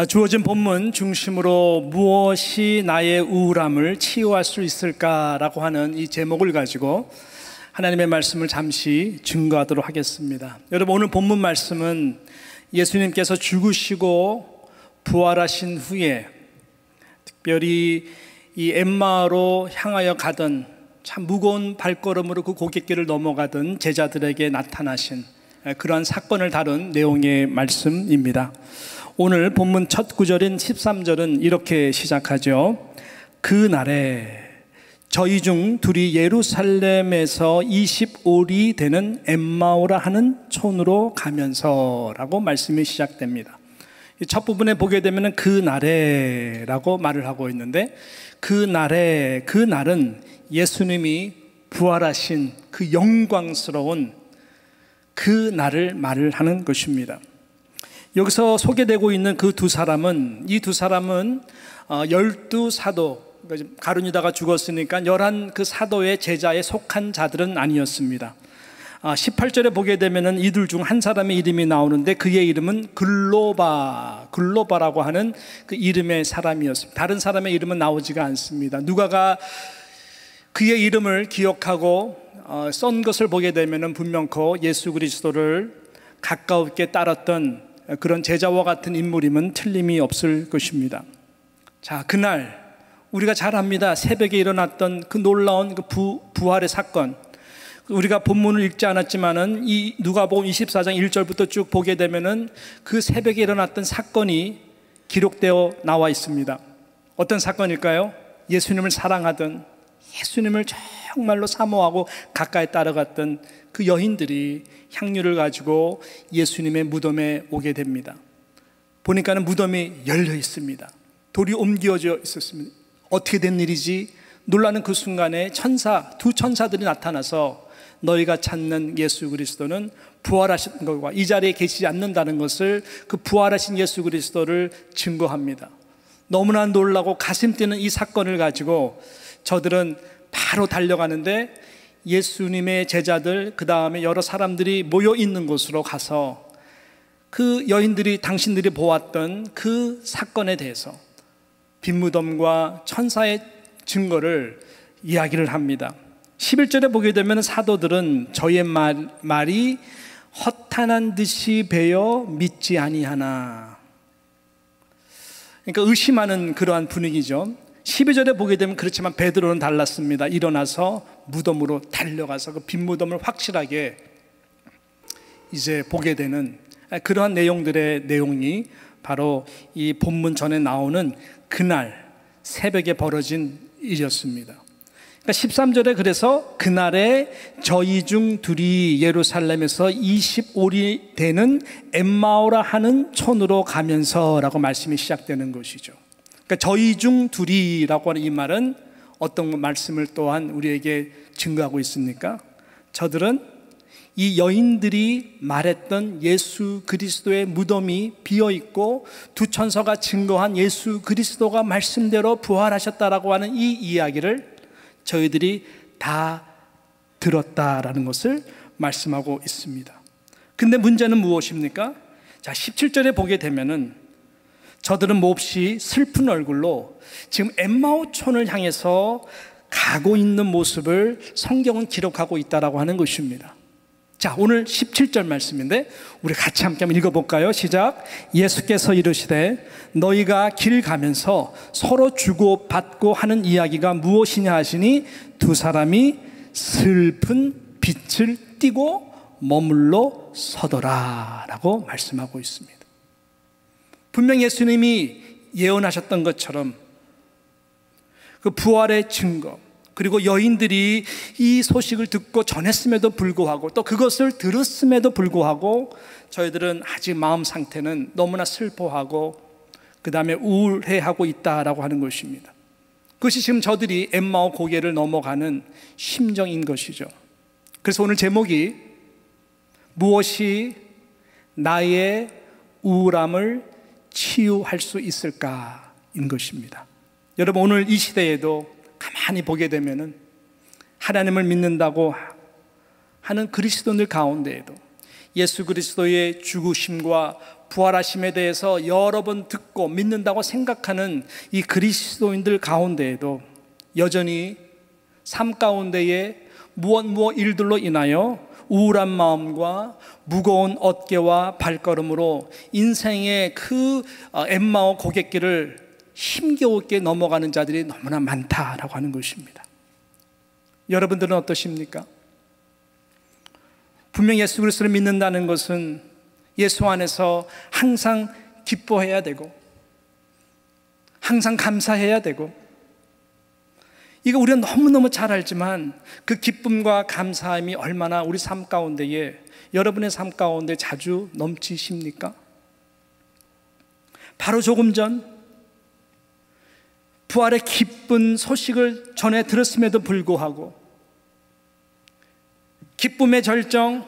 아, 주어진 본문 중심으로 무엇이 나의 우울함을 치유할 수 있을까라고 하는 이 제목을 가지고 하나님의 말씀을 잠시 증거하도록 하겠습니다. 여러분 오늘 본문 말씀은 예수님께서 죽으시고 부활하신 후에 특별히 이 엠마로 향하여 가던 참 무거운 발걸음으로 그 고갯길을 넘어가던 제자들에게 나타나신 그러한 사건을 다룬 내용의 말씀입니다. 오늘 본문 첫 구절인 13절은 이렇게 시작하죠. 그 날에 저희 중 둘이 예루살렘에서 25리 되는 엠마오라 하는 촌으로 가면서라고 말씀이 시작됩니다. 첫 부분에 보게 되면 그 날에라고 말을 하고 있는데 그 날에 그 날은 예수님이 부활하신 그 영광스러운 그 날을 말을 하는 것입니다. 여기서 소개되고 있는 그 두 사람은 이 두 사람은 어, 열두 사도 그러니까 가룟유다가 죽었으니까 열한 그 사도의 제자에 속한 자들은 아니었습니다. 18절에 아, 보게 되면은 이들 중 한 사람의 이름이 나오는데 그의 이름은 글로바, 글로바라고 하는 그 이름의 사람이었습니다. 다른 사람의 이름은 나오지가 않습니다. 누가가 그의 이름을 기억하고 어, 쓴 것을 보게 되면은 분명코 예수 그리스도를 가까웠게 따랐던 그런 제자와 같은 인물임은 틀림이 없을 것입니다. 자, 그날 우리가 잘 압니다. 새벽에 일어났던 그 놀라운 그 부, 부활의 사건. 우리가 본문을 읽지 않았지만은 이 누가복음 24장 1절부터 쭉 보게 되면은 그 새벽에 일어났던 사건이 기록되어 나와 있습니다. 어떤 사건일까요? 예수님을 사랑하던 예수님을 정말로 사모하고 가까이 따라갔던 그 여인들이 향유를 가지고 예수님의 무덤에 오게 됩니다. 보니까는 무덤이 열려 있습니다. 돌이 옮겨져 있었습니다. 어떻게 된 일이지? 놀라는 그 순간에 천사, 두 천사들이 나타나서 너희가 찾는 예수 그리스도는 부활하신 것과 이 자리에 계시지 않는다는 것을 그 부활하신 예수 그리스도를 증거합니다. 너무나 놀라고 가슴 뛰는 이 사건을 가지고 저들은 바로 달려가는데 예수님의 제자들, 그 다음에 여러 사람들이 모여 있는 곳으로 가서 그 여인들이 당신들이 보았던 그 사건에 대해서 빈무덤과 천사의 증거를 이야기를 합니다. 11절에 보게 되면 사도들은 저의 말, 말이 허탄한 듯이 배어 믿지 아니하나. 그러니까 의심하는 그러한 분위기죠. 12절에 보게 되면 그렇지만 베드로는 달랐습니다. 일어나서 무덤으로 달려가서 그 빈무덤을 확실하게 이제 보게 되는 그러한 내용들의 내용이 바로 이 본문 전에 나오는 그날 새벽에 벌어진 일이었습니다. 그러니까 13절에 그래서 그날에 저희 중 둘이 예루살렘에서 25리 되는 엠마오라 하는 촌으로 가면서라고 말씀이 시작되는 것이죠. 그러니까 저희 중 둘이라고 하는 이 말은 어떤 말씀을 또한 우리에게 증거하고 있습니까? 저들은 이 여인들이 말했던 예수 그리스도의 무덤이 비어 있고 두 천사가 증거한 예수 그리스도가 말씀대로 부활하셨다라고 하는 이 이야기를 저희들이 다 들었다라는 것을 말씀하고 있습니다. 근데 문제는 무엇입니까? 자, 17절에 보게 되면은 저들은 몹시 슬픈 얼굴로 지금 엠마오촌을 향해서 가고 있는 모습을 성경은 기록하고 있다라고 하는 것입니다. 자, 오늘 17절 말씀인데 우리 같이 함께 한번 읽어 볼까요? 시작. 예수께서 이르시되 너희가 길 가면서 서로 주고 받고 하는 이야기가 무엇이냐 하시니 두 사람이 슬픈 빛을 띠고 머물러 서더라라고 말씀하고 있습니다. 분명 예수님이 예언하셨던 것처럼 그 부활의 증거, 그리고 여인들이 이 소식을 듣고 전했음에도 불구하고 또 그것을 들었음에도 불구하고 저희들은 아직 마음 상태는 너무나 슬퍼하고 그 다음에 우울해하고 있다라고 하는 것입니다. 그것이 지금 저들이 엠마오 고개를 넘어가는 심정인 것이죠. 그래서 오늘 제목이 무엇이 나의 우울함을 치유할 수 있을까인 것입니다. 여러분 오늘 이 시대에도 가만히 보게 되면은 하나님을 믿는다고 하는 그리스도인들 가운데에도 예수 그리스도의 죽으심과 부활하심에 대해서 여러 번 듣고 믿는다고 생각하는 이 그리스도인들 가운데에도 여전히 삶 가운데에 무엇 무엇 일들로 인하여 우울한 마음과 무거운 어깨와 발걸음으로 인생의 그 어, 엠마오 고갯길을 힘겨우게 넘어가는 자들이 너무나 많다라고 하는 것입니다. 여러분들은 어떠십니까? 분명 예수 그리스도를 믿는다는 것은 예수 안에서 항상 기뻐해야 되고 항상 감사해야 되고 이거 우리가 너무너무 잘 알지만 그 기쁨과 감사함이 얼마나 우리 삶 가운데에 여러분의 삶 가운데 자주 넘치십니까? 바로 조금 전 부활의 기쁜 소식을 전해 들었음에도 불구하고 기쁨의 절정,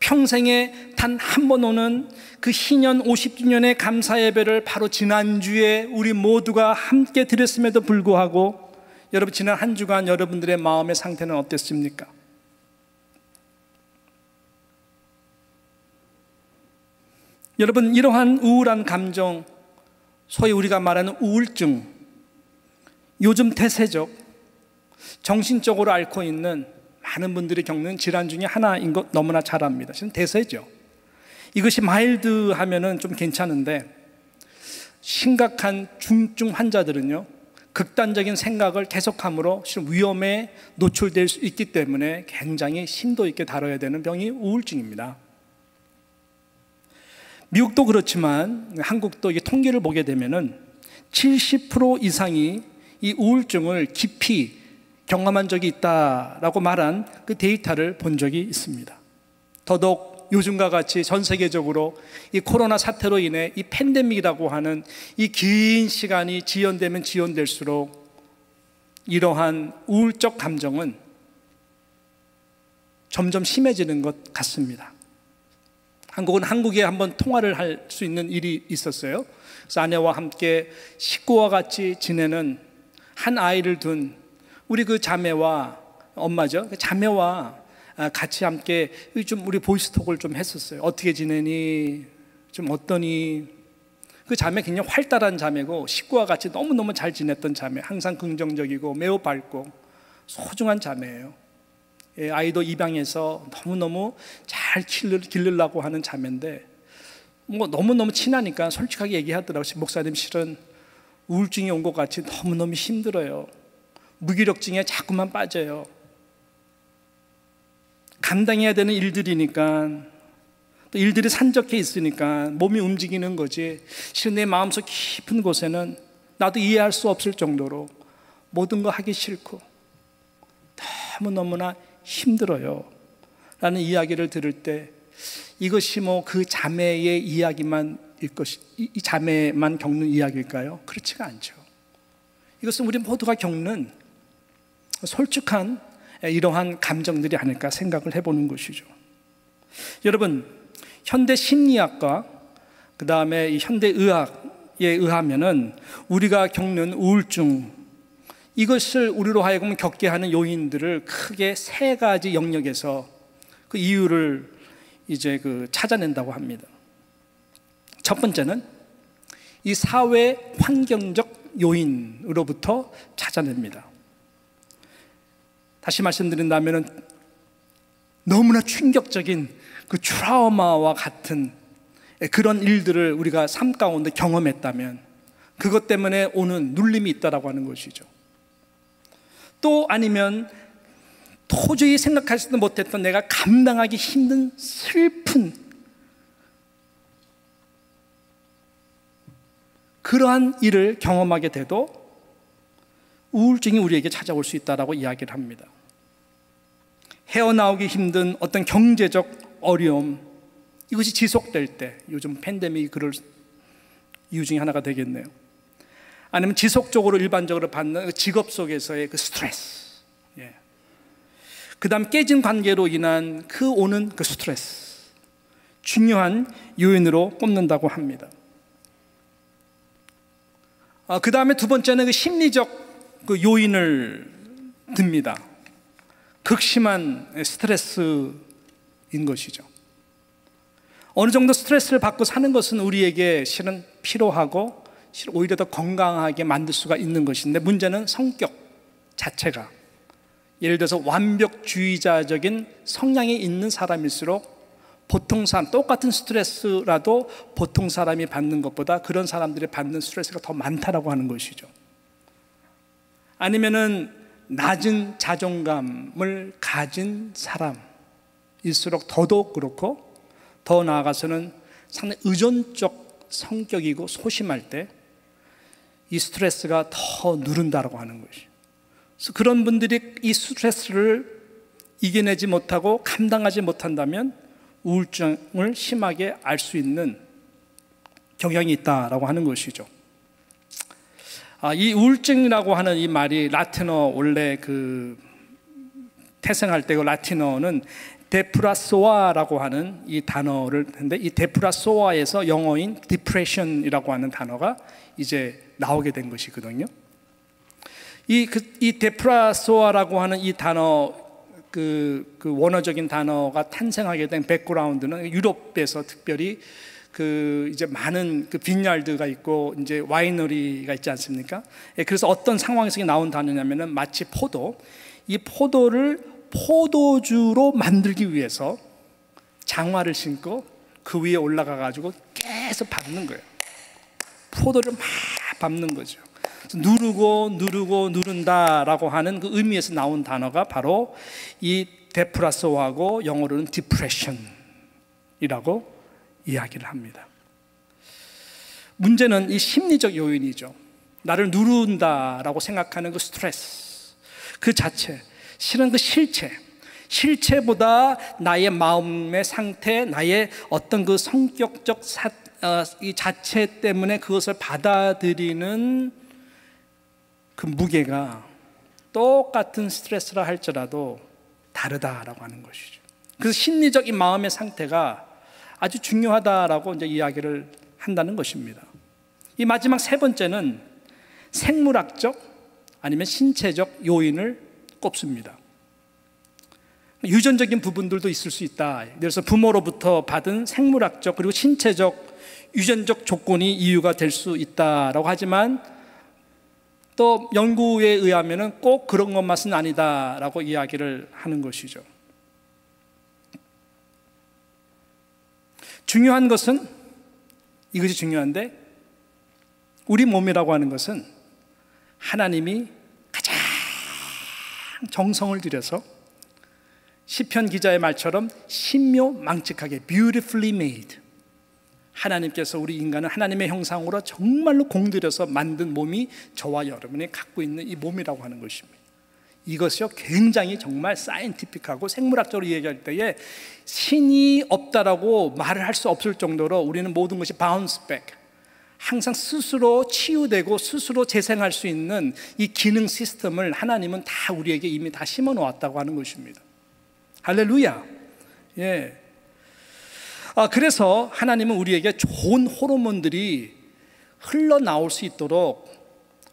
평생에 단 한 번 오는 그 희년 50주년의 감사 예배를 바로 지난주에 우리 모두가 함께 드렸음에도 불구하고 여러분 지난 한 주간 여러분들의 마음의 상태는 어땠습니까? 여러분 이러한 우울한 감정 소위 우리가 말하는 우울증 요즘 대세적 정신적으로 앓고 있는 많은 분들이 겪는 질환 중에 하나인 것 너무나 잘 압니다. 지금 대세죠. 이것이 mild 하면은 좀 괜찮은데 심각한 중증 환자들은요 극단적인 생각을 계속함으로 위험에 노출될 수 있기 때문에 굉장히 심도 있게 다뤄야 되는 병이 우울증입니다. 미국도 그렇지만 한국도 이 통계를 보게 되면은 70% 이상이 이 우울증을 깊이 경험한 적이 있다라고 말한 그 데이터를 본 적이 있습니다. 더더욱 요즘과 같이 전 세계적으로 이 코로나 사태로 인해 이 팬데믹이라고 하는 이 긴 시간이 지연되면 지연될수록 이러한 우울적 감정은 점점 심해지는 것 같습니다. 한국은 한국에 한번 통화를 할 수 있는 일이 있었어요. 그래서 아내와 함께 식구와 같이 지내는 한 아이를 둔 우리 그 자매와 엄마죠. 그 자매와 아, 같이 함께 좀 우리 보이스톡을 좀 했었어요. 어떻게 지내니? 좀 어떠니? 그 자매 굉장히 활달한 자매고 식구와 같이 너무너무 잘 지냈던 자매. 항상 긍정적이고 매우 밝고 소중한 자매예요. 예, 아이도 입양해서 너무너무 잘 기르려고 하는 자매인데 뭐 너무너무 친하니까 솔직하게 얘기하더라고요. 목사님 실은 우울증이 온 것 같이 너무너무 힘들어요. 무기력증에 자꾸만 빠져요. 감당해야 되는 일들이니까 또 일들이 산적해 있으니까 몸이 움직이는 거지. 실은 내 마음속 깊은 곳에는 나도 이해할 수 없을 정도로 모든 거 하기 싫고 너무너무나 힘들어요. 라는 이야기를 들을 때 이것이 뭐 그 자매의 이야기만 일 것이, 이 자매만 겪는 이야기일까요? 그렇지가 않죠. 이것은 우리 모두가 겪는 솔직한 이러한 감정들이 아닐까 생각을 해보는 것이죠. 여러분, 현대 심리학과 그 다음에 현대 의학에 의하면은 우리가 겪는 우울증 이것을 우리로 하여금 겪게 하는 요인들을 크게 세 가지 영역에서 그 이유를 이제 그 찾아낸다고 합니다. 첫 번째는 이 사회 환경적 요인으로부터 찾아냅니다. 다시 말씀드린다면 너무나 충격적인 그 트라우마와 같은 그런 일들을 우리가 삶 가운데 경험했다면 그것 때문에 오는 눌림이 있다라고 하는 것이죠. 또 아니면 도저히 생각하지도 못했던 내가 감당하기 힘든 슬픈 그러한 일을 경험하게 돼도 우울증이 우리에게 찾아올 수 있다라고 이야기를 합니다. 헤어나오기 힘든 어떤 경제적 어려움 이것이 지속될 때 요즘 팬데믹이 그럴 이유 중에 하나가 되겠네요. 아니면 지속적으로 일반적으로 받는 그 직업 속에서의 그 스트레스. 예. 그 다음 깨진 관계로 인한 그 오는 그 스트레스. 중요한 요인으로 꼽는다고 합니다. 아, 그 다음에 두 번째는 그 심리적 그 요인을 듭니다. 극심한 스트레스인 것이죠. 어느 정도 스트레스를 받고 사는 것은 우리에게 실은 필요하고 오히려 더 건강하게 만들 수가 있는 것인데 문제는 성격 자체가 예를 들어서 완벽주의자적인 성향이 있는 사람일수록 보통 사람, 똑같은 스트레스라도 보통 사람이 받는 것보다 그런 사람들이 받는 스트레스가 더 많다라고 하는 것이죠. 아니면은 낮은 자존감을 가진 사람일수록 더더욱 그렇고 더 나아가서는 상당히 의존적 성격이고 소심할 때 이 스트레스가 더 누른다라고 하는 것이죠. 그래서 그런 분들이 이 스트레스를 이겨내지 못하고 감당하지 못한다면 우울증을 심하게 알 수 있는 경향이 있다라고 하는 것이죠. 아, 이 우울증이라고 하는 이 말이 라틴어 원래 그 태생할 때 그 라틴어는 데프라소아라고 하는 이 단어를 했는데 이 데프라소아에서 영어인 depression이라고 하는 단어가 이제 나오게 된 것이거든요. 이, 그, 이 데프라소아라고 하는 이 단어 그, 그 원어적인 단어가 탄생하게 된 background는 유럽에서 특별히 그 이제 많은 그 vineyard가 있고 이제 winery가 있지 않습니까? 예, 그래서 어떤 상황에서 나온 단어냐면은 마치 포도 이 포도를 포도주로 만들기 위해서 장화를 신고 그 위에 올라가 가지고 계속 밟는 거예요. 포도를 막 밟는 거죠. 누르고 누르고 누른다라고 하는 그 의미에서 나온 단어가 바로 이 데프라소하고 영어로는 depression이라고 이야기를 합니다. 문제는 이 심리적 요인이죠. 나를 누른다라고 생각하는 그 스트레스, 그 자체, 실은 그 실체, 실체보다 나의 마음의 상태, 나의 어떤 그 성격적 사, 어, 이 자체 때문에 그것을 받아들이는 그 무게가 똑같은 스트레스라 할지라도 다르다라고 하는 것이죠. 그래서 심리적 인 마음의 상태가 아주 중요하다라고 이제 이야기를 한다는 것입니다. 이 마지막 세 번째는 생물학적 아니면 신체적 요인을 꼽습니다. 유전적인 부분들도 있을 수 있다. 그래서 부모로부터 받은 생물학적 그리고 신체적 유전적 조건이 이유가 될 수 있다라고 하지만 또 연구에 의하면 꼭 그런 것만은 아니다라고 이야기를 하는 것이죠. 중요한 것은 이것이 중요한데 우리 몸이라고 하는 것은 하나님이 가장 정성을 들여서 시편 기자의 말처럼 신묘망측하게 beautifully made 하나님께서 우리 인간은 하나님의 형상으로 정말로 공들여서 만든 몸이 저와 여러분이 갖고 있는 이 몸이라고 하는 것입니다. 이것이요 굉장히 정말 사이언티픽하고 생물학적으로 얘기할 때에 신이 없다라고 말을 할 수 없을 정도로 우리는 모든 것이 bounce back 항상 스스로 치유되고 스스로 재생할 수 있는 이 기능 시스템을 하나님은 다 우리에게 이미 다 심어 놓았다고 하는 것입니다. 할렐루야. 예. 아, 그래서 하나님은 우리에게 좋은 호르몬들이 흘러나올 수 있도록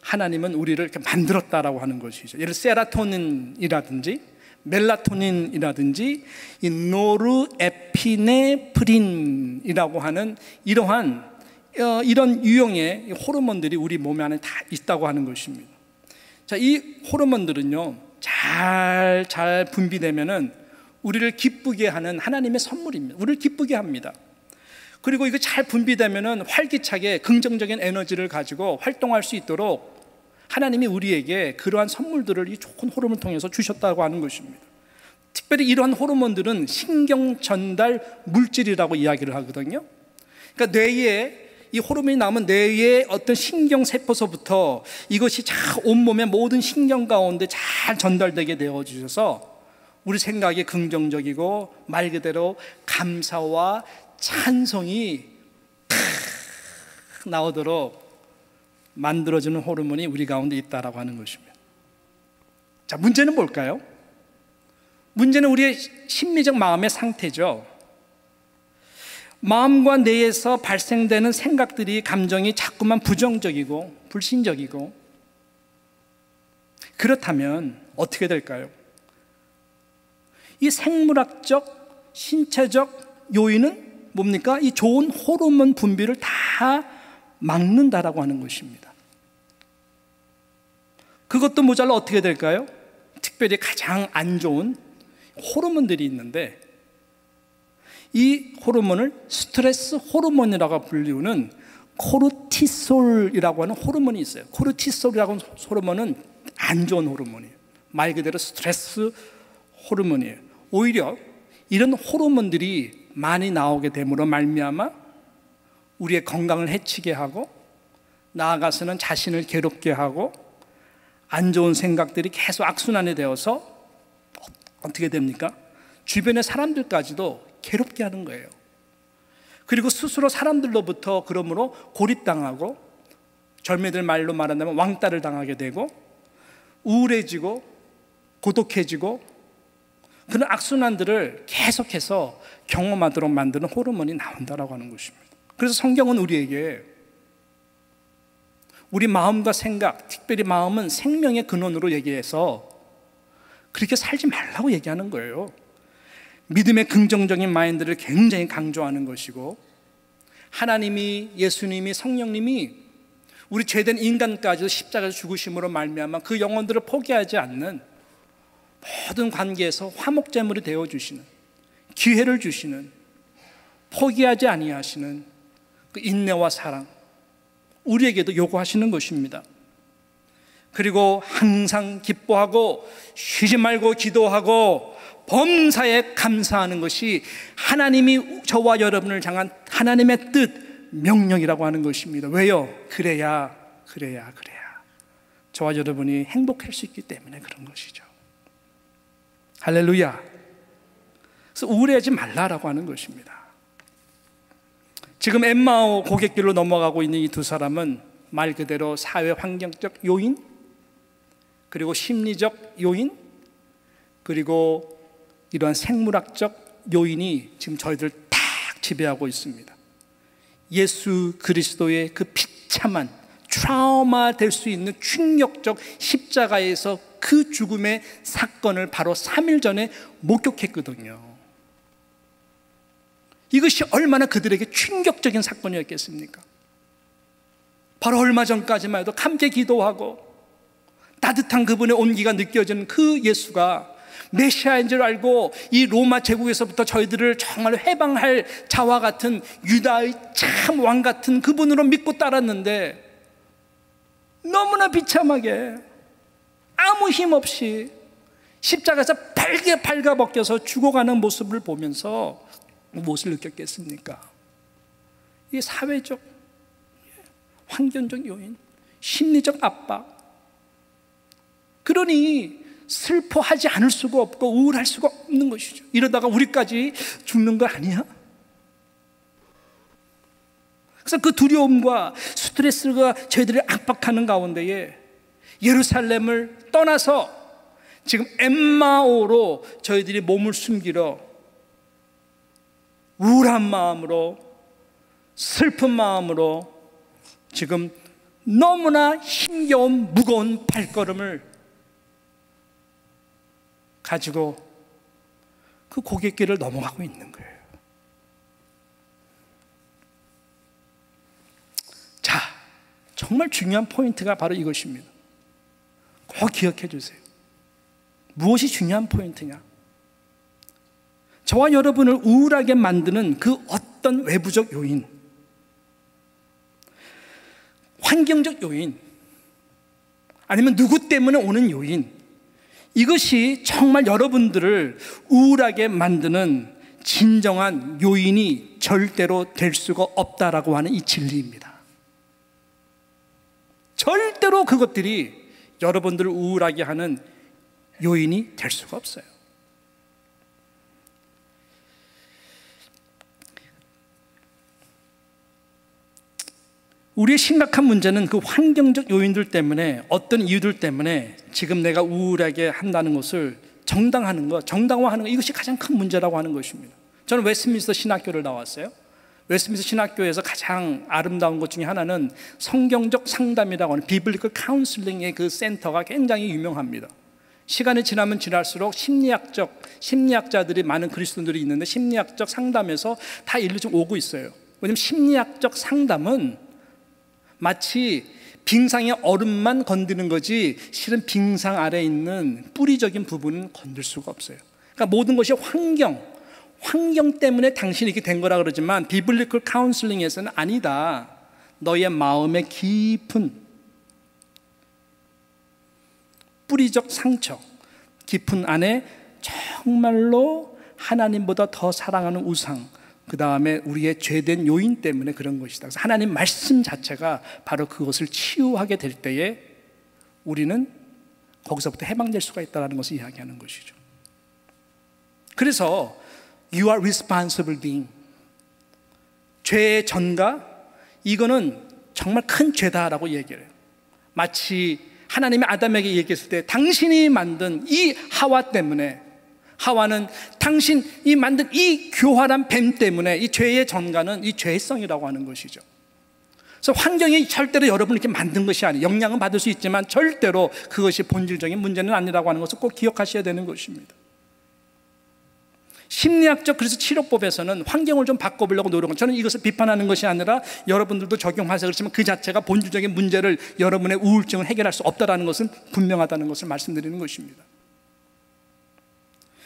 하나님은 우리를 이렇게 만들었다라고 하는 것이죠. 예를 세로토닌이라든지 멜라토닌이라든지 이 노르에피네프린이라고 하는 이러한 어, 이런 유형의 호르몬들이 우리 몸 안에 다 있다고 하는 것입니다. 자, 이 호르몬들은요 잘 잘 분비되면은 우리를 기쁘게 하는 하나님의 선물입니다. 우리를 기쁘게 합니다. 그리고 이거 잘 분비되면은 활기차게 긍정적인 에너지를 가지고 활동할 수 있도록 하나님이 우리에게 그러한 선물들을 이 좋은 호르몬을 통해서 주셨다고 하는 것입니다. 특별히 이러한 호르몬들은 신경 전달 물질이라고 이야기를 하거든요. 그러니까 뇌에 이 호르몬이 나오면 뇌의 어떤 신경 세포서부터 이것이 잘 온몸의 모든 신경 가운데 잘 전달되게 되어 주셔서 우리 생각이 긍정적이고 말 그대로 감사와 찬송이 나오도록 만들어주는 호르몬이 우리 가운데 있다라고 하는 것입니다. 자, 문제는 뭘까요? 문제는 우리의 심리적 마음의 상태죠. 마음과 뇌에서 발생되는 생각들이 감정이 자꾸만 부정적이고 불신적이고 그렇다면 어떻게 될까요? 이 생물학적, 신체적 요인은 뭡니까? 이 좋은 호르몬 분비를 다 막는다라고 하는 것입니다. 그것도 모자라 어떻게 될까요? 특별히 가장 안 좋은 호르몬들이 있는데 이 호르몬을 스트레스 호르몬이라고 불리우는 코르티솔이라고 하는 호르몬이 있어요. 코르티솔이라고 하는 호르몬은 안 좋은 호르몬이에요. 말 그대로 스트레스 호르몬이에요. 오히려 이런 호르몬들이 많이 나오게 됨으로 말미암아 우리의 건강을 해치게 하고 나아가서는 자신을 괴롭게 하고 안 좋은 생각들이 계속 악순환이 되어서 어떻게 됩니까? 주변의 사람들까지도 괴롭게 하는 거예요. 그리고 스스로 사람들로부터 그러므로 고립당하고 젊은이들 말로 말한다면 왕따를 당하게 되고 우울해지고 고독해지고 그런 악순환들을 계속해서 경험하도록 만드는 호르몬이 나온다라고 하는 것입니다. 그래서 성경은 우리에게 우리 마음과 생각, 특별히 마음은 생명의 근원으로 얘기해서 그렇게 살지 말라고 얘기하는 거예요. 믿음의 긍정적인 마인드를 굉장히 강조하는 것이고 하나님이 예수님이 성령님이 우리 죄된 인간까지도 십자가에서 죽으심으로 말미암아 그 영혼들을 포기하지 않는 모든 관계에서 화목제물이 되어 주시는 기회를 주시는 포기하지 아니하시는 그 인내와 사랑 우리에게도 요구하시는 것입니다. 그리고 항상 기뻐하고 쉬지 말고 기도하고 범사에 감사하는 것이 하나님이 저와 여러분을 향한 하나님의 뜻, 명령이라고 하는 것입니다. 왜요? 그래야, 그래야, 그래야. 저와 여러분이 행복할 수 있기 때문에 그런 것이죠. 할렐루야. 그래서 우울해하지 말라라고 하는 것입니다. 지금 엠마오 고객길로 넘어가고 있는 이 두 사람은 말 그대로 사회 환경적 요인, 그리고 심리적 요인, 그리고 이러한 생물학적 요인이 지금 저희들 딱 지배하고 있습니다. 예수 그리스도의 그 비참한 트라우마 될 수 있는 충격적 십자가에서 그 죽음의 사건을 바로 3일 전에 목격했거든요. 이것이 얼마나 그들에게 충격적인 사건이었겠습니까? 바로 얼마 전까지만 해도 함께 기도하고 따뜻한 그분의 온기가 느껴지는 그 예수가 메시아인 줄 알고 이 로마 제국에서부터 저희들을 정말 해방할 자와 같은 유다의 참 왕 같은 그분으로 믿고 따랐는데 너무나 비참하게 아무 힘 없이 십자가에서 발게 발가벗겨서 죽어가는 모습을 보면서 무엇을 느꼈겠습니까? 이 사회적, 환경적 요인, 심리적 압박. 그러니 슬퍼하지 않을 수가 없고 우울할 수가 없는 것이죠. 이러다가 우리까지 죽는 거 아니야? 그래서 그 두려움과 스트레스가 저희들을 압박하는 가운데에 예루살렘을 떠나서 지금 엠마오로 저희들이 몸을 숨기러 우울한 마음으로 슬픈 마음으로 지금 너무나 힘겨운 무거운 발걸음을 가지고 그 고갯길을 넘어가고 있는 거예요. 자, 정말 중요한 포인트가 바로 이것입니다. 꼭 기억해 주세요. 무엇이 중요한 포인트냐? 저와 여러분을 우울하게 만드는 그 어떤 외부적 요인, 환경적 요인, 아니면 누구 때문에 오는 요인, 이것이 정말 여러분들을 우울하게 만드는 진정한 요인이 절대로 될 수가 없다라고 하는 이 진리입니다. 절대로 그것들이 여러분들을 우울하게 하는 요인이 될 수가 없어요. 우리의 심각한 문제는 그 환경적 요인들 때문에 어떤 이유들 때문에 지금 내가 우울하게 한다는 것을 정당하는 것, 정당화하는 것 이것이 가장 큰 문제라고 하는 것입니다. 저는 웨스민스터 신학교를 나왔어요. 웨스민스터 신학교에서 가장 아름다운 것 중에 하나는 성경적 상담이라고 하는 비블리컬 카운슬링의 그 센터가 굉장히 유명합니다. 시간이 지나면 지날수록 심리학적 심리학자들이 많은 그리스도인들이 있는데 심리학적 상담에서 다 일로 좀 오고 있어요. 왜냐면 심리학적 상담은 마치 빙상의 얼음만 건드는 거지 실은 빙상 아래 있는 뿌리적인 부분은 건들 수가 없어요. 그러니까 모든 것이 환경, 환경 때문에 당신이 이렇게 된 거라 그러지만 비블리컬 카운슬링에서는 아니다. 너의 마음의 깊은 뿌리적 상처, 깊은 안에 정말로 하나님보다 더 사랑하는 우상, 그 다음에 우리의 죄된 요인 때문에 그런 것이다. 그래서 하나님 말씀 자체가 바로 그것을 치유하게 될 때에 우리는 거기서부터 해방될 수가 있다는 것을 이야기하는 것이죠. 그래서 you are responsible being. 죄의 전가 이거는 정말 큰 죄다라고 얘기를 해요. 마치 하나님이 아담에게 얘기했을 때 당신이 만든 이 하와 때문에 하와는 당신이 만든 이 교활한 뱀 때문에 이 죄의 전가는 이 죄성이라고 하는 것이죠. 그래서 환경이 절대로 여러분을 이렇게 만든 것이 아니에요. 영향은 받을 수 있지만 절대로 그것이 본질적인 문제는 아니라고 하는 것을 꼭 기억하셔야 되는 것입니다. 심리학적 그래서 치료법에서는 환경을 좀 바꿔보려고 노력은 저는 이것을 비판하는 것이 아니라 여러분들도 적용하세요 그렇지만 그 자체가 본질적인 문제를 여러분의 우울증을 해결할 수 없다는 것은 분명하다는 것을 말씀드리는 것입니다.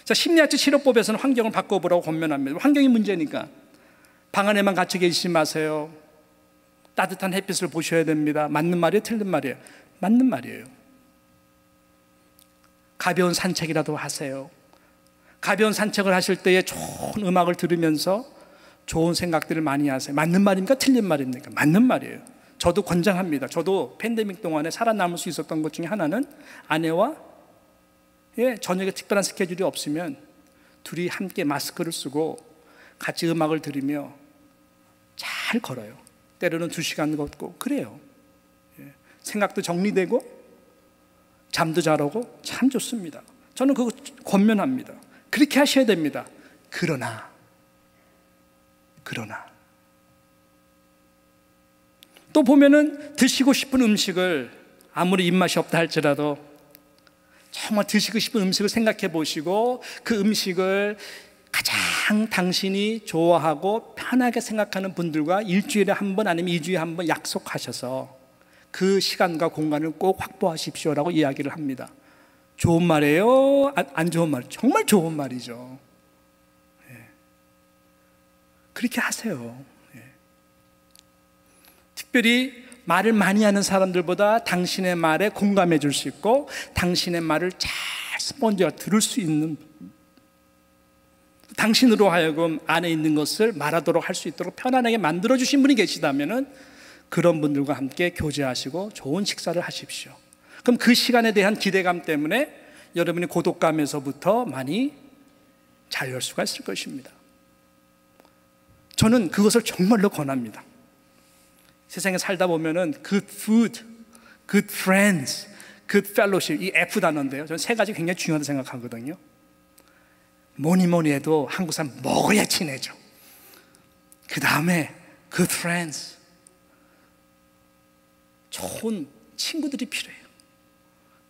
자, 심리학적 치료법에서는 환경을 바꿔보라고 권면합니다. 환경이 문제니까 방 안에만 갇혀 계시지 마세요. 따뜻한 햇빛을 보셔야 됩니다. 맞는 말이에요? 틀린 말이에요? 맞는 말이에요. 가벼운 산책이라도 하세요. 가벼운 산책을 하실 때에 좋은 음악을 들으면서 좋은 생각들을 많이 하세요. 맞는 말입니까? 틀린 말입니까? 맞는 말이에요. 저도 권장합니다. 저도 팬데믹 동안에 살아남을 수 있었던 것 중에 하나는 아내와 예, 저녁에 특별한 스케줄이 없으면 둘이 함께 마스크를 쓰고 같이 음악을 들으며 잘 걸어요. 때로는 두 시간 걷고 그래요. 예, 생각도 정리되고 잠도 잘 오고 참 좋습니다. 저는 그거 권면합니다. 그렇게 하셔야 됩니다. 그러나, 그러나. 또 보면은 드시고 싶은 음식을 아무리 입맛이 없다 할지라도 정말 드시고 싶은 음식을 생각해 보시고 그 음식을 가장 당신이 좋아하고 편하게 생각하는 분들과 일주일에 한 번 아니면 이주에 한 번 약속하셔서 그 시간과 공간을 꼭 확보하십시오라고 이야기를 합니다. 좋은 말이에요? 안 좋은 말? 정말 좋은 말이죠. 예. 그렇게 하세요. 예. 특별히 말을 많이 하는 사람들보다 당신의 말에 공감해 줄 수 있고 당신의 말을 잘 스폰지가 들을 수 있는 당신으로 하여금 안에 있는 것을 말하도록 할 수 있도록 편안하게 만들어 주신 분이 계시다면은 그런 분들과 함께 교제하시고 좋은 식사를 하십시오. 그럼 그 시간에 대한 기대감 때문에 여러분이 고독감에서부터 많이 자유할 수가 있을 것입니다. 저는 그것을 정말로 권합니다. 세상에 살다 보면은 good food, good friends, good fellowship 이 F 단어인데요. 저는 세 가지 굉장히 중요하다고 생각하거든요. 뭐니 뭐니 해도 한국 사람 먹어야 친해져. 그 다음에 good friends, 좋은 친구들이 필요해요.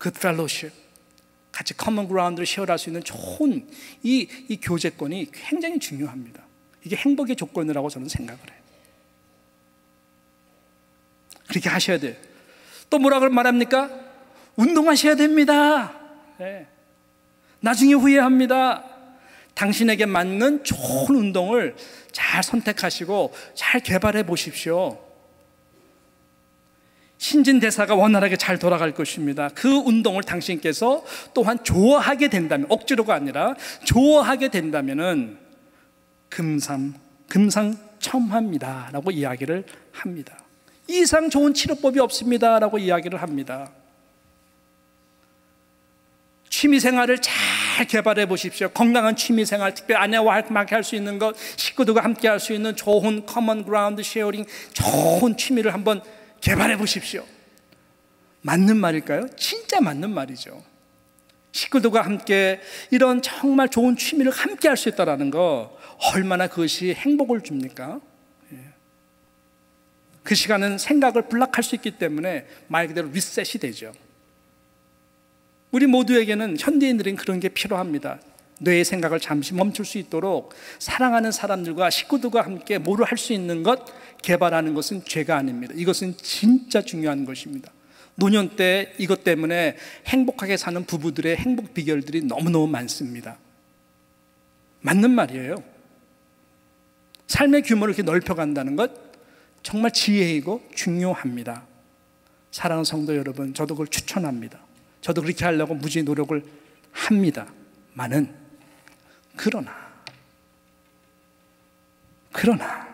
Good fellowship. 같이 common ground를 share할 수 있는 좋은 이, 이 교제권이 굉장히 중요합니다. 이게 행복의 조건이라고 저는 생각을 해요. 그렇게 하셔야 돼요. 또 뭐라고 말합니까? 운동하셔야 됩니다. 네. 나중에 후회합니다. 당신에게 맞는 좋은 운동을 잘 선택하시고 잘 개발해 보십시오. 신진대사가 원활하게 잘 돌아갈 것입니다. 그 운동을 당신께서 또한 좋아하게 된다면, 억지로가 아니라 좋아하게 된다면은 금상, 금상첨화입니다. 라고 이야기를 합니다. 이상 좋은 치료법이 없습니다. 라고 이야기를 합니다. 취미 생활을 잘 개발해 보십시오. 건강한 취미 생활, 특히 아내와 함께 할 수 있는 것, 식구들과 함께 할 수 있는 좋은 common ground sharing, 좋은 취미를 한번 개발해 보십시오. 맞는 말일까요? 진짜 맞는 말이죠. 식구들과 함께 이런 정말 좋은 취미를 함께 할 수 있다는 거 얼마나 그것이 행복을 줍니까? 예. 그 시간은 생각을 블락할 수 있기 때문에 말 그대로 리셋이 되죠. 우리 모두에게는 현대인들은 그런 게 필요합니다. 뇌의 생각을 잠시 멈출 수 있도록 사랑하는 사람들과 식구들과 함께 뭐를 할 수 있는 것 개발하는 것은 죄가 아닙니다. 이것은 진짜 중요한 것입니다. 노년 때 이것 때문에 행복하게 사는 부부들의 행복 비결들이 너무너무 많습니다. 맞는 말이에요. 삶의 규모를 이렇게 넓혀간다는 것 정말 지혜이고 중요합니다. 사랑하는 성도 여러분, 저도 그걸 추천합니다. 저도 그렇게 하려고 무지 노력을 합니다. 많은 그러나 그러나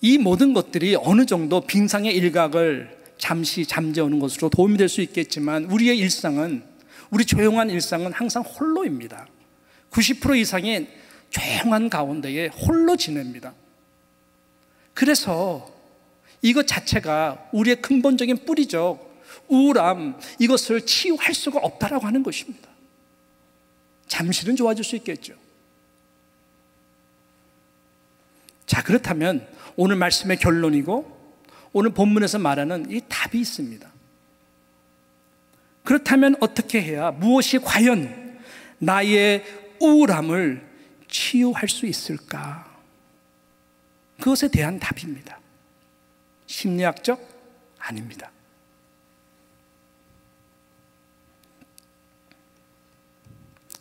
이 모든 것들이 어느 정도 빙상의 일각을 잠시 잠재우는 것으로 도움이 될 수 있겠지만 우리의 일상은 우리 조용한 일상은 항상 홀로입니다. 90% 이상의 조용한 가운데에 홀로 지냅니다. 그래서 이것 자체가 우리의 근본적인 뿌리적 우울함 이것을 치유할 수가 없다라고 하는 것입니다. 잠시는 좋아질 수 있겠죠. 자, 그렇다면 오늘 말씀의 결론이고 오늘 본문에서 말하는 이 답이 있습니다. 그렇다면 어떻게 해야 무엇이 과연 나의 우울함을 치유할 수 있을까? 그것에 대한 답입니다. 심리학적? 아닙니다.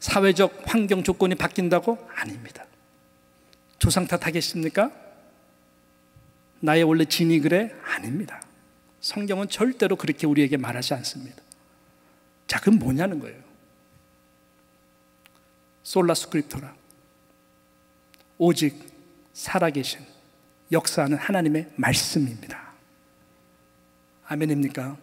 사회적 환경 조건이 바뀐다고? 아닙니다. 조상 탓하겠습니까? 나의 원래 진이 그래? 아닙니다. 성경은 절대로 그렇게 우리에게 말하지 않습니다. 자, 그럼 뭐냐는 거예요. 솔라 스크립토라. 오직 살아계신 역사하는 하나님의 말씀입니다. 아멘입니까?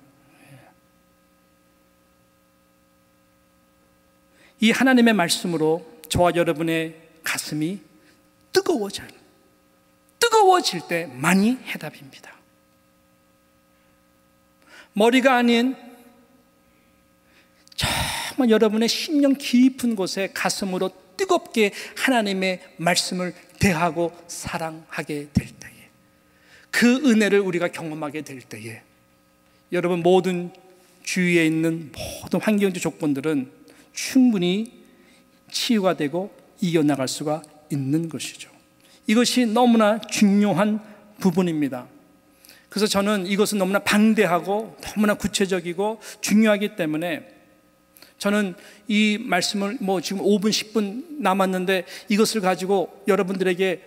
이 하나님의 말씀으로 저와 여러분의 가슴이 뜨거워져요. 뜨거워질 때 많이 해답입니다. 머리가 아닌 정말 여러분의 심령 깊은 곳에 가슴으로 뜨겁게 하나님의 말씀을 대하고 사랑하게 될 때에 그 은혜를 우리가 경험하게 될 때에 여러분 모든 주위에 있는 모든 환경적 조건들은 충분히 치유가 되고 이겨나갈 수가 있는 것이죠. 이것이 너무나 중요한 부분입니다. 그래서 저는 이것은 너무나 방대하고 너무나 구체적이고 중요하기 때문에 저는 이 말씀을 뭐 지금 5분, 10분 남았는데 이것을 가지고 여러분들에게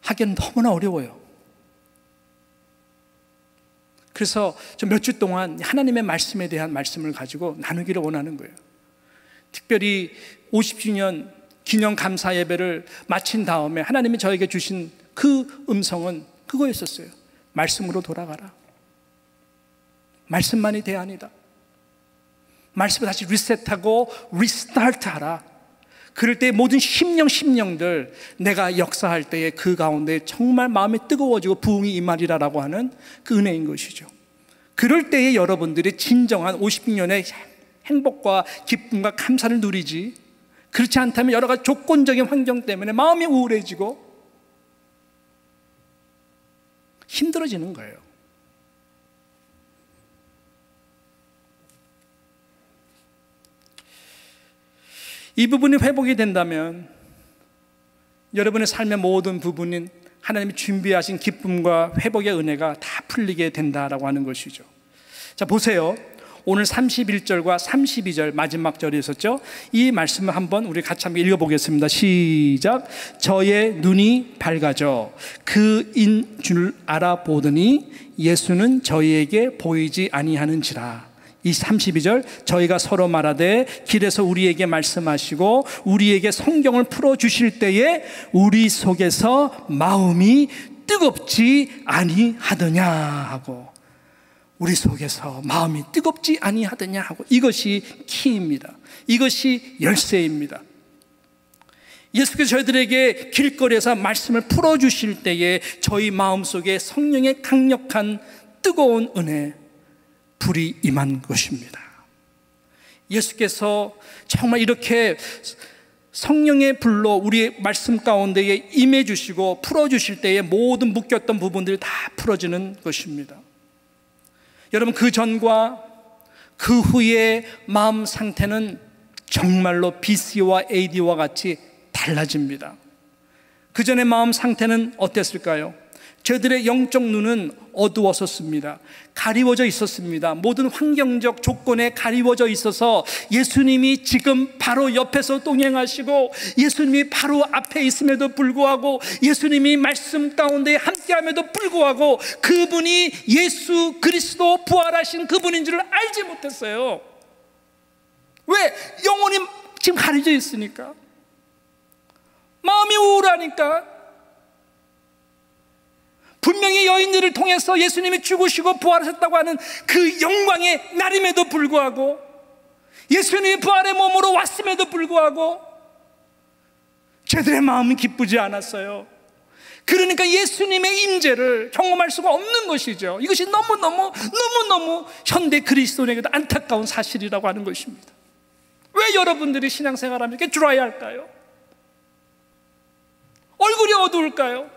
하기는 너무나 어려워요. 그래서 저 몇 주 동안 하나님의 말씀에 대한 말씀을 가지고 나누기를 원하는 거예요. 특별히 50주년 기념 감사 예배를 마친 다음에 하나님이 저에게 주신 그 음성은 그거였었어요. 말씀으로 돌아가라. 말씀만이 대안이다. 말씀을 다시 리셋하고 restart 하라. 그럴 때 모든 심령 심령들 내가 역사할 때에 그 가운데 정말 마음이 뜨거워지고 부흥이 임하리라라고 하는 그 은혜인 것이죠. 그럴 때에 여러분들이 진정한 50년의 행복과 기쁨과 감사를 누리지 그렇지 않다면 여러 가지 조건적인 환경 때문에 마음이 우울해지고 힘들어지는 거예요. 이 부분이 회복이 된다면 여러분의 삶의 모든 부분인 하나님이 준비하신 기쁨과 회복의 은혜가 다 풀리게 된다라고 하는 것이죠. 자, 보세요. 오늘 31절과 32절 마지막 절이 있었죠. 이 말씀을 한번 우리 같이 한번 읽어보겠습니다. 시작. 저의 눈이 밝아져 그인 줄 알아보더니 예수는 저희에게 보이지 아니하는지라. 이 32절 저희가 서로 말하되 길에서 우리에게 말씀하시고 우리에게 성경을 풀어 주실 때에 우리 속에서 마음이 뜨겁지 아니하더냐 하고 우리 속에서 마음이 뜨겁지 아니하더냐 하고 이것이 키입니다. 이것이 열쇠입니다. 예수께서 저희들에게 길거리에서 말씀을 풀어 주실 때에 저희 마음속에 성령의 강력한 뜨거운 은혜 불이 임한 것입니다. 예수께서 정말 이렇게 성령의 불로 우리의 말씀 가운데에 임해 주시고 풀어 주실 때에 모든 묶였던 부분들이 다 풀어지는 것입니다. 여러분 그 전과 그 후에 마음 상태는 정말로 BC와 AD와 같이 달라집니다. 그 전에 마음 상태는 어땠을까요? 저들의 영적 눈은 어두웠었습니다. 가리워져 있었습니다. 모든 환경적 조건에 가리워져 있어서 예수님이 지금 바로 옆에서 동행하시고 예수님이 바로 앞에 있음에도 불구하고 예수님이 말씀 가운데 함께함에도 불구하고 그분이 예수 그리스도 부활하신 그분인 줄 알지 못했어요. 왜? 영혼이 지금 가려져 있으니까. 마음이 우울하니까 분명히 여인들을 통해서 예수님이 죽으시고 부활하셨다고 하는 그 영광의 날임에도 불구하고 예수님이 부활의 몸으로 왔음에도 불구하고 저들의 마음은 기쁘지 않았어요. 그러니까 예수님의 임재를 경험할 수가 없는 것이죠. 이것이 너무너무 너무너무 현대 그리스도인에게도 안타까운 사실이라고 하는 것입니다. 왜 여러분들이 신앙생활하면 이렇게 드라이할까요? 얼굴이 어두울까요?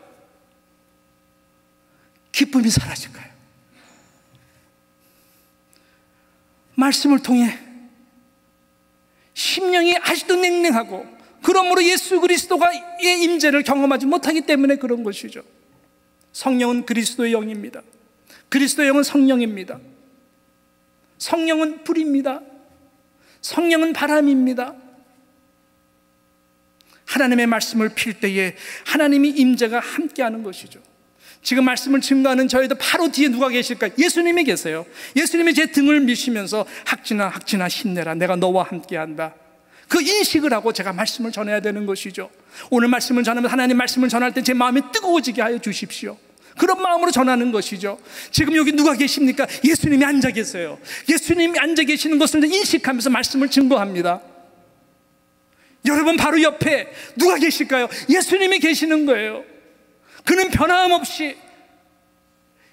기쁨이 사라진 거예요. 말씀을 통해 심령이 아직도 냉랭하고 그러므로 예수 그리스도가의 임재를 경험하지 못하기 때문에 그런 것이죠. 성령은 그리스도의 영입니다. 그리스도의 영은 성령입니다. 성령은 불입니다. 성령은 바람입니다. 하나님의 말씀을 필 때에 하나님이 임재가 함께하는 것이죠. 지금 말씀을 증거하는 저희도 바로 뒤에 누가 계실까? 예수님이 계세요. 예수님이 제 등을 미시면서 학진아, 학진아, 힘내라. 내가 너와 함께 한다. 그 인식을 하고 제가 말씀을 전해야 되는 것이죠. 오늘 말씀을 전하면 하나님 말씀을 전할 때 제 마음이 뜨거워지게 하여 주십시오. 그런 마음으로 전하는 것이죠. 지금 여기 누가 계십니까? 예수님이 앉아 계세요. 예수님이 앉아 계시는 것을 인식하면서 말씀을 증거합니다. 여러분 바로 옆에 누가 계실까요? 예수님이 계시는 거예요. 그는 변함없이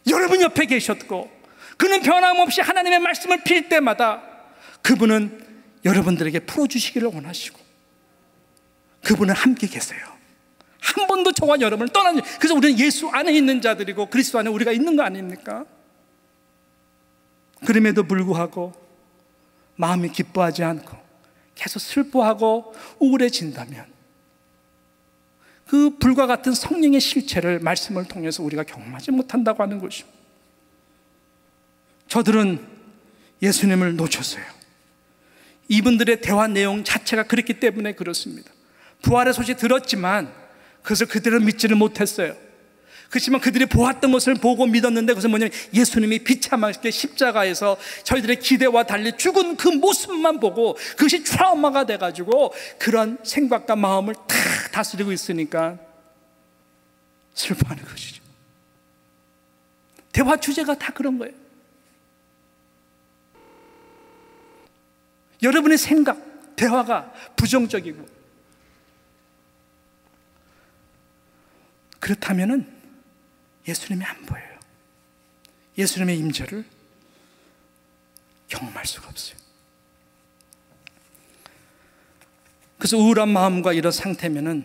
여러분 옆에 계셨고 그는 변함없이 하나님의 말씀을 필 때마다 그분은 여러분들에게 풀어주시기를 원하시고 그분은 함께 계세요. 한 번도 저와 여러분을 떠나지. 그래서 우리는 예수 안에 있는 자들이고 그리스도 안에 우리가 있는 거 아닙니까? 그럼에도 불구하고 마음이 기뻐하지 않고 계속 슬퍼하고 우울해진다면 그 불과 같은 성령의 실체를 말씀을 통해서 우리가 경험하지 못한다고 하는 것입니다. 저들은 예수님을 놓쳤어요. 이분들의 대화 내용 자체가 그렇기 때문에 그렇습니다. 부활의 소식 들었지만 그것을 그대로 믿지를 못했어요. 그렇지만 그들이 보았던 것을 보고 믿었는데 그것은 뭐냐면 예수님이 비참하게 십자가에서 저희들의 기대와 달리 죽은 그 모습만 보고 그것이 트라우마가 돼가지고 그런 생각과 마음을 다 다스리고 있으니까 슬퍼하는 것이죠. 대화 주제가 다 그런 거예요. 여러분의 생각, 대화가 부정적이고 그렇다면은 예수님이 안 보여요. 예수님의 임재를 경험할 수가 없어요. 그래서 우울한 마음과 이런 상태면은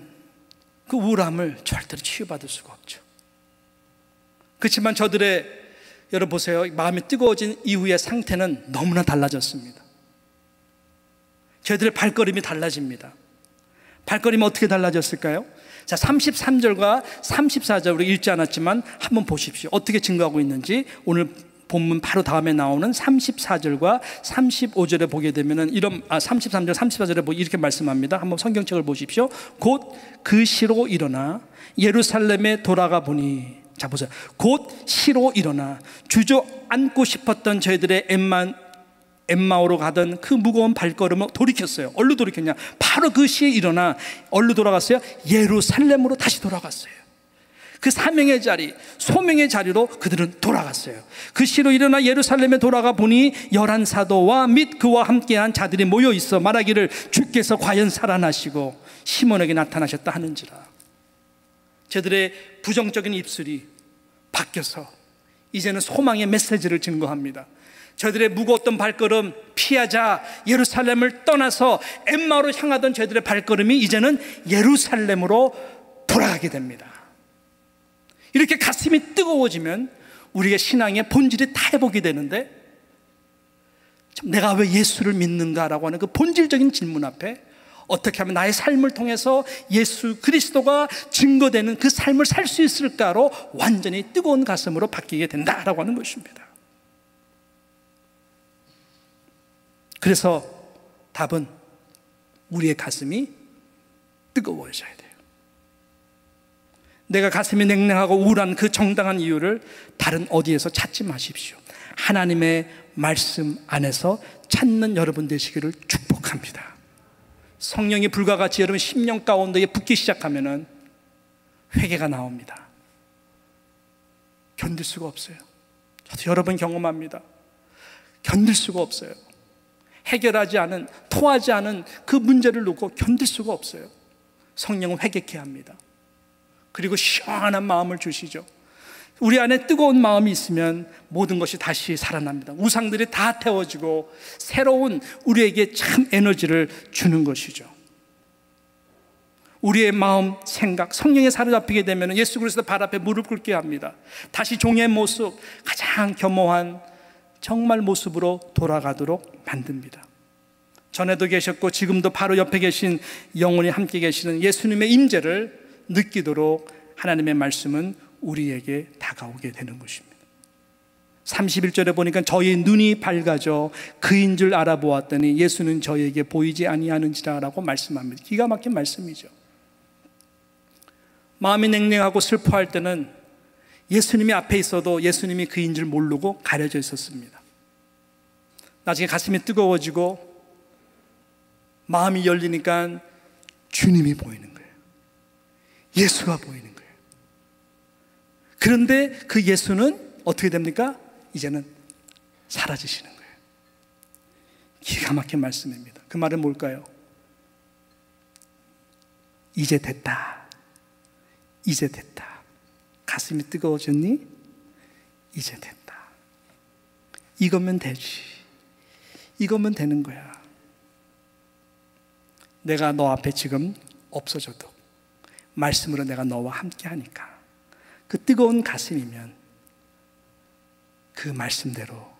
그 우울함을 절대로 치유받을 수가 없죠. 그렇지만 저들의 여러분 보세요. 마음이 뜨거워진 이후의 상태는 너무나 달라졌습니다. 저희들의 발걸음이 달라집니다. 발걸음이 어떻게 달라졌을까요? 자, 33절과 34절 우리 읽지 않았지만 한번 보십시오. 어떻게 증거하고 있는지 오늘 본문 바로 다음에 나오는 34절과 35절에 보게 되면은 이런 아 33절 34절에 이렇게 말씀합니다. 한번 성경책을 보십시오. 곧 그 시로 일어나 예루살렘에 돌아가 보니 자 보세요. 곧 시로 일어나 주저앉고 싶었던 저희들의 엠만 엠마오로 가던 그 무거운 발걸음을 돌이켰어요. 얼로 돌이켰냐? 바로 그 시에 일어나 얼로 돌아갔어요. 예루살렘으로 다시 돌아갔어요. 그 사명의 자리, 소명의 자리로 그들은 돌아갔어요. 그 시로 일어나 예루살렘에 돌아가 보니 열한 사도와 및 그와 함께한 자들이 모여 있어 말하기를 주께서 과연 살아나시고 시몬에게 나타나셨다 하는지라. 저들의 부정적인 입술이 바뀌어서 이제는 소망의 메시지를 증거합니다. 저들의 무거웠던 발걸음 피하자 예루살렘을 떠나서 엠마로 향하던 저들의 발걸음이 이제는 예루살렘으로 돌아가게 됩니다. 이렇게 가슴이 뜨거워지면 우리의 신앙의 본질이 다 회복이 되는데 내가 왜 예수를 믿는가라고 하는 그 본질적인 질문 앞에 어떻게 하면 나의 삶을 통해서 예수 그리스도가 증거되는 그 삶을 살 수 있을까로 완전히 뜨거운 가슴으로 바뀌게 된다라고 하는 것입니다. 그래서 답은 우리의 가슴이 뜨거워져야 돼요. 내가 가슴이 냉랭하고 우울한 그 정당한 이유를 다른 어디에서 찾지 마십시오. 하나님의 말씀 안에서 찾는 여러분 되시기를 축복합니다. 성령이 불과 같이 여러분 심령 가운데에 붙기 시작하면은 회개가 나옵니다. 견딜 수가 없어요. 저도 여러 번 경험합니다. 견딜 수가 없어요. 해결하지 않은, 토하지 않은 그 문제를 놓고 견딜 수가 없어요. 성령은 회개케 합니다. 그리고 시원한 마음을 주시죠. 우리 안에 뜨거운 마음이 있으면 모든 것이 다시 살아납니다. 우상들이 다 태워지고 새로운 우리에게 참 에너지를 주는 것이죠. 우리의 마음, 생각, 성령에 사로잡히게 되면 예수 그리스도 발 앞에 무릎 꿇게 합니다. 다시 종의 모습, 가장 겸허한 정말 모습으로 돌아가도록 만듭니다. 전에도 계셨고 지금도 바로 옆에 계신 영원히 함께 계시는 예수님의 임재를 느끼도록 하나님의 말씀은 우리에게 다가오게 되는 것입니다. 31절에 보니까 저희 눈이 밝아져 그인 줄 알아보았더니 예수는 저에게 보이지 아니하는지라라고 말씀합니다. 기가 막힌 말씀이죠. 마음이 냉랭하고 슬퍼할 때는 예수님이 앞에 있어도 예수님이 그인 줄 모르고 가려져 있었습니다. 나중에 가슴이 뜨거워지고 마음이 열리니까 주님이 보이는 거 예수가 보이는 그런데 그 예수는 어떻게 됩니까? 이제는 사라지시는 거예요. 기가 막힌 말씀입니다. 그 말은 뭘까요? 이제 됐다. 이제 됐다. 가슴이 뜨거워졌니? 이제 됐다. 이거면 되지. 이거면 되는 거야. 내가 너 앞에 지금 없어져도 말씀으로 내가 너와 함께 하니까 그 뜨거운 가슴이면 그 말씀대로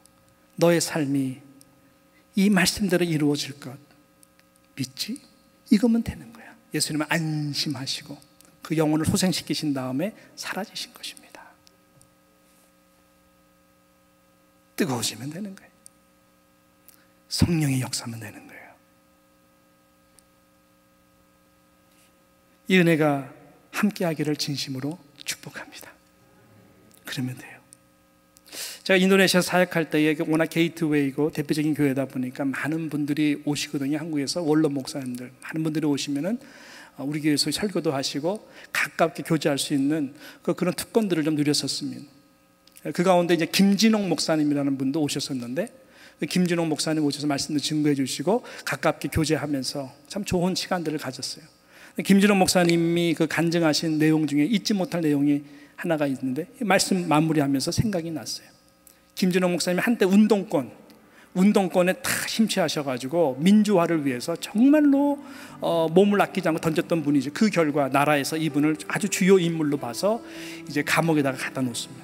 너의 삶이 이 말씀대로 이루어질 것 믿지? 이거면 되는 거야. 예수님은 안심하시고 그 영혼을 소생시키신 다음에 사라지신 것입니다. 뜨거워지면 되는 거예요. 성령의 역사면 되는 거예요. 이 은혜가 함께하기를 진심으로 축복합니다. 그러면 돼요. 제가 인도네시아 사역할 때에 워낙 게이트웨이고 대표적인 교회다 보니까 많은 분들이 오시거든요. 한국에서 원로 목사님들 많은 분들이 오시면은 어, 우리 교회에서 설교도 하시고 가깝게 교제할 수 있는 그 그런 특권들을 좀 누렸었습니다. 그 가운데 이제 김진홍 목사님이라는 분도 오셨었는데 그 김진홍 목사님 오셔서 말씀도 증거해 주시고 가깝게 교제하면서 참 좋은 시간들을 가졌어요. 김진호 목사님이 그 간증하신 내용 중에 잊지 못할 내용이 하나가 있는데 말씀 마무리하면서 생각이 났어요. 김진호 목사님이 한때 운동권, 운동권에 다 심취하셔가지고 민주화를 위해서 정말로 어, 몸을 아끼지 않고 던졌던 분이죠. 그 결과 나라에서 이분을 아주 주요 인물로 봐서 이제 감옥에다가 갖다 놓습니다.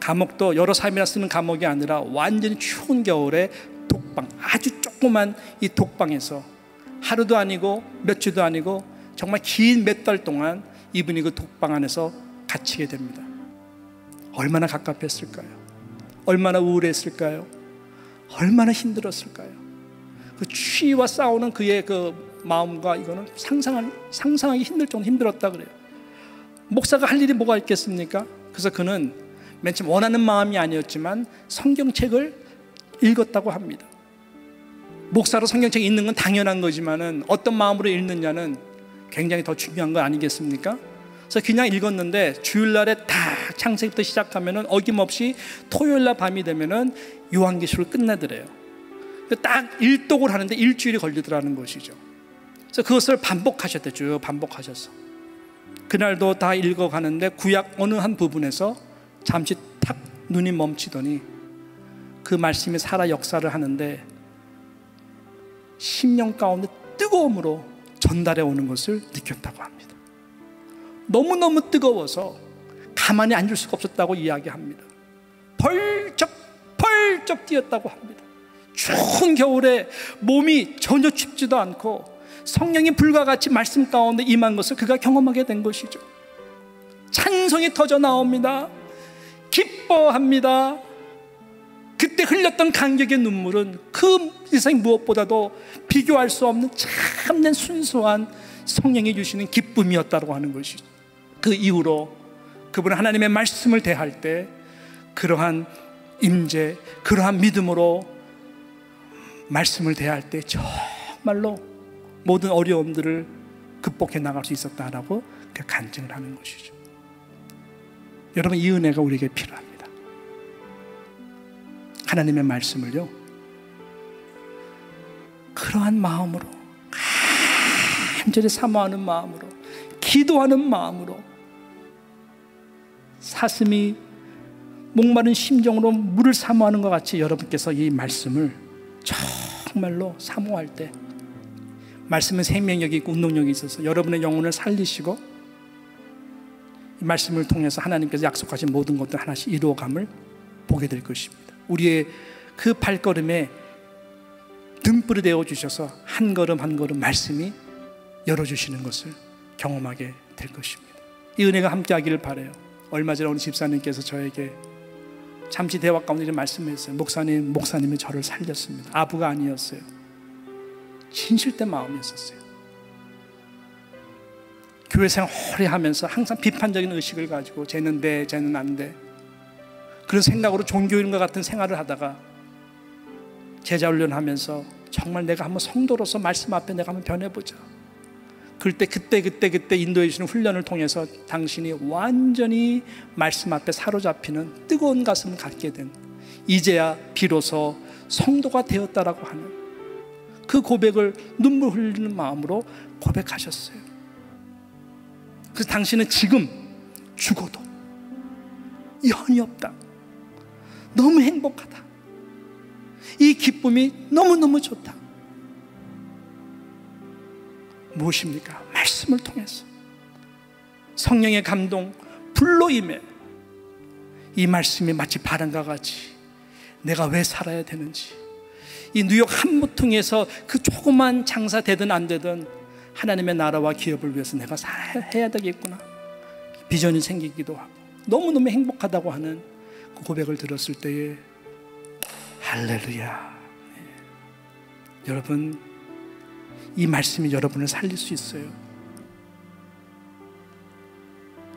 감옥도 여러 삶이나 쓰는 감옥이 아니라 완전히 추운 겨울에 독방, 아주 조그만 이 독방에서 하루도 아니고 몇 주도 아니고 정말 긴 몇 달 동안 이분이 그 독방 안에서 갇히게 됩니다. 얼마나 갑갑했을까요? 얼마나 우울했을까요? 얼마나 힘들었을까요? 그 추위와 싸우는 그의 그 마음과 이거는 상상하기, 상상하기 힘들 정도 힘들었다 그래요. 목사가 할 일이 뭐가 있겠습니까? 그래서 그는 맨 처음 원하는 마음이 아니었지만 성경책을 읽었다고 합니다. 목사로 성경책 읽는 건 당연한 거지만은 어떤 마음으로 읽느냐는 굉장히 더 중요한 거 아니겠습니까? 그래서 그냥 읽었는데 주일날에 다 창세기부터 시작하면은 어김없이 토요일날 밤이 되면은 요한계시를 끝내더래요. 딱 일독을 하는데 일주일이 걸리더라는 것이죠. 그래서 그것을 반복하셨대 쭉 반복하셔서 그날도 다 읽어가는데 구약 어느 한 부분에서 잠시 탁 눈이 멈추더니 그 말씀이 살아 역사를 하는데 심령 가운데 뜨거움으로 전달해 오는 것을 느꼈다고 합니다. 너무너무 뜨거워서 가만히 앉을 수가 없었다고 이야기합니다. 벌쩍 벌쩍 뛰었다고 합니다. 추운 겨울에 몸이 전혀 춥지도 않고 성령이 불과 같이 말씀 가운데 임한 것을 그가 경험하게 된 것이죠. 찬송이 터져 나옵니다. 기뻐합니다. 그때 흘렸던 감격의 눈물은 그 세상 무엇보다도 비교할 수 없는 참된 순수한 성령이 주시는 기쁨이었다고 하는 것이죠. 그 이후로 그분은 하나님의 말씀을 대할 때 그러한 임재, 그러한 믿음으로 말씀을 대할 때 정말로 모든 어려움들을 극복해 나갈 수 있었다라고 간증을 하는 것이죠. 여러분 이 은혜가 우리에게 필요합니다. 하나님의 말씀을요. 그러한 마음으로 간절히 사모하는 마음으로 기도하는 마음으로 사슴이 목마른 심정으로 물을 사모하는 것 같이 여러분께서 이 말씀을 정말로 사모할 때 말씀은 생명력이 있고 운동력이 있어서 여러분의 영혼을 살리시고 이 말씀을 통해서 하나님께서 약속하신 모든 것들 하나씩 이루어감을 보게 될 것입니다. 우리의 그 발걸음에 등불이 되어 주셔서 한 걸음 한 걸음 말씀이 열어 주시는 것을 경험하게 될 것입니다. 이 은혜가 함께 하기를 바래요. 얼마 전에 우리 집사님께서 저에게 잠시 대화 가운데 말씀했어요. 목사님, 목사님이 저를 살렸습니다. 아부가 아니었어요. 진실된 마음이었어요. 교회 생활 오래 하면서 항상 비판적인 의식을 가지고 쟤는 돼, 쟤는 안 돼. 그런 생각으로 종교인과 같은 생활을 하다가 제자 훈련하면서 정말 내가 한번 성도로서 말씀 앞에 내가 한번 변해보자. 그때 그때 그때 그때 인도해 주시는 훈련을 통해서 당신이 완전히 말씀 앞에 사로잡히는 뜨거운 가슴을 갖게 된 이제야 비로소 성도가 되었다라고 하는 그 고백을 눈물 흘리는 마음으로 고백하셨어요. 그래서 당신은 지금 죽어도 연이 없다. 너무 행복하다. 이 기쁨이 너무너무 좋다. 무엇입니까? 말씀을 통해서 성령의 감동, 불로 임해 이 말씀이 마치 바람과 같이 내가 왜 살아야 되는지 이 뉴욕 한무통에서 그 조그만 장사 되든 안 되든 하나님의 나라와 기업을 위해서 내가 해야 되겠구나 비전이 생기기도 하고 너무너무 행복하다고 하는 그 고백을 들었을 때에 할렐루야 네. 여러분 이 말씀이 여러분을 살릴 수 있어요.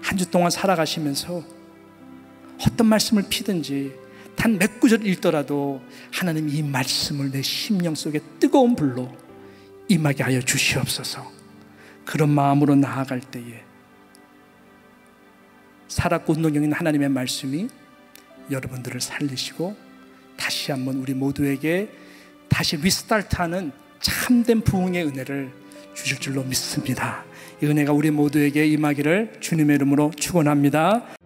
한 주 동안 살아가시면서 어떤 말씀을 피든지 단 몇 구절 읽더라도 하나님 이 말씀을 내 심령 속에 뜨거운 불로 임하게 하여 주시옵소서. 그런 마음으로 나아갈 때에 살았고 운동형인 하나님의 말씀이 여러분들을 살리시고 다시 한번 우리 모두에게 다시 리스타트하는 참된 부흥의 은혜를 주실 줄로 믿습니다. 이 은혜가 우리 모두에게 임하기를 주님의 이름으로 축원합니다.